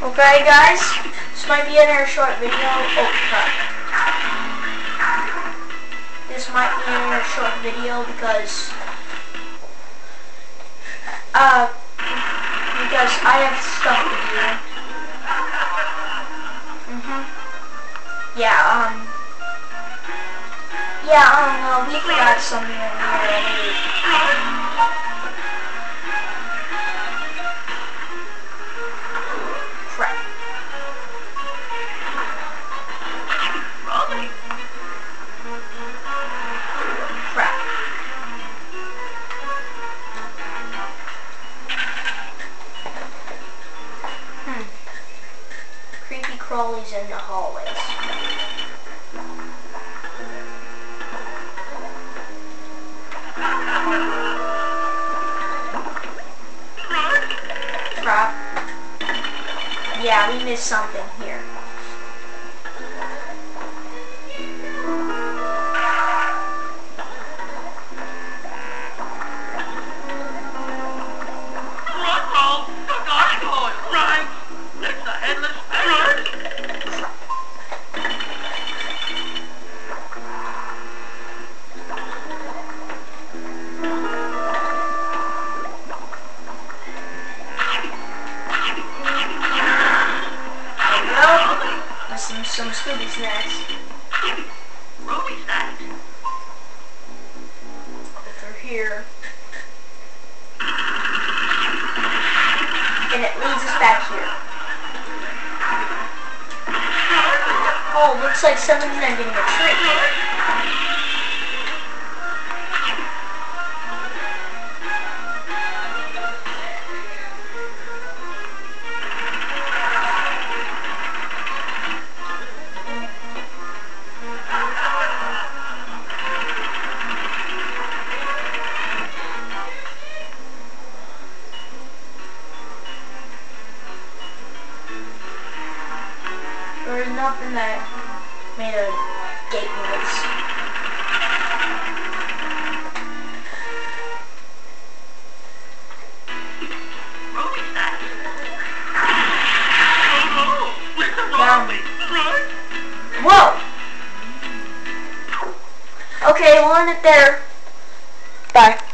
Okay, guys, this might be another short video. Oh, crap. This might be another short video because, uh, because I have stuff to do. Mhm. Yeah. Um. Yeah. Don't know. We forgot something already. Crawlies in the hallways. Crap. Yeah, we missed something here. Some Scooby snacks. Ruby snacks. If they're here. And it leads us back here. Oh, looks like somebody's not getting a treat. There's nothing that made a gate noise. Whoa! Okay, we'll end it there. Bye.